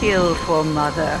Kill for mother.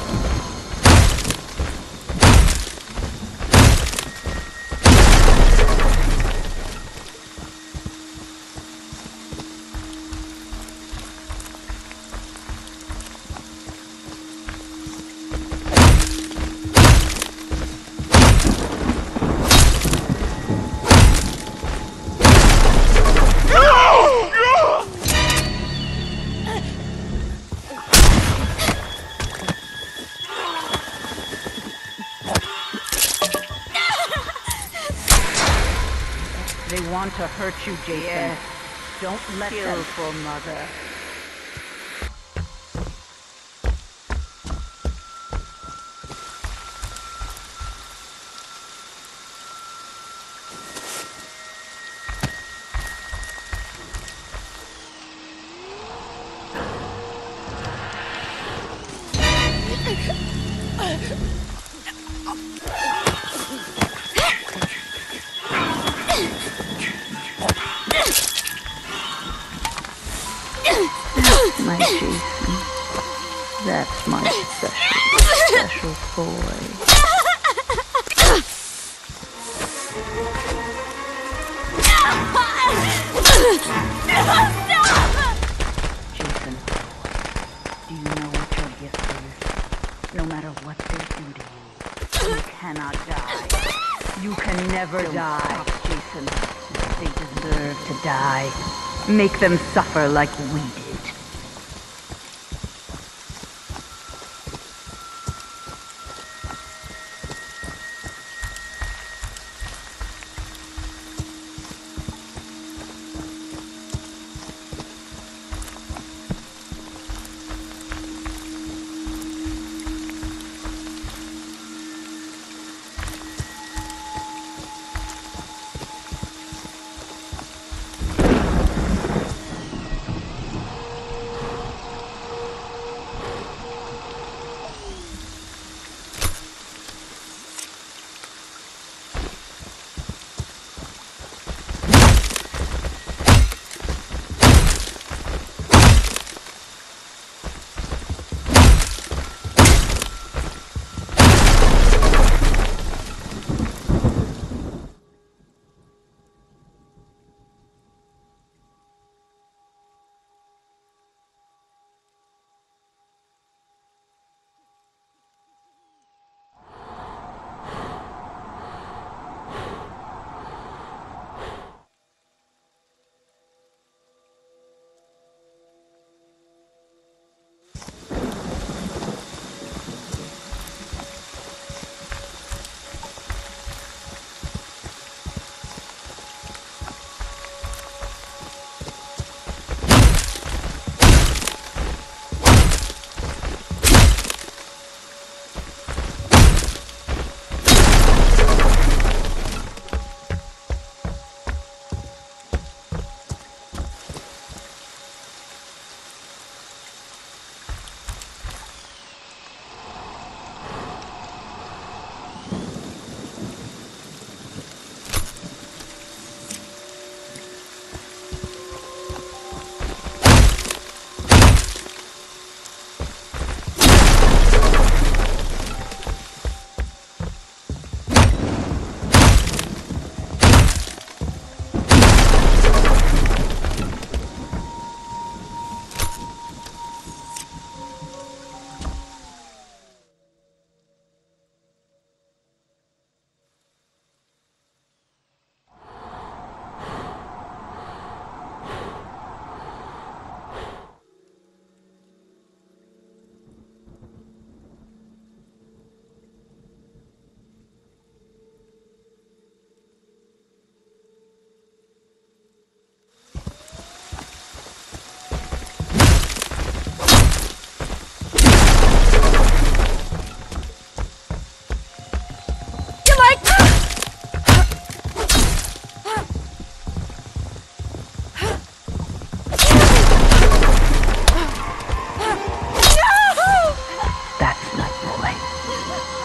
They want to hurt you, Jason. Yes. Don't let Kill them. for mother. My Jason. That's my special, special boy. Jason, do you know what your gift is? No matter what they do to you, you cannot die. You can never die, Jason. They deserve to die. Make them suffer like we did.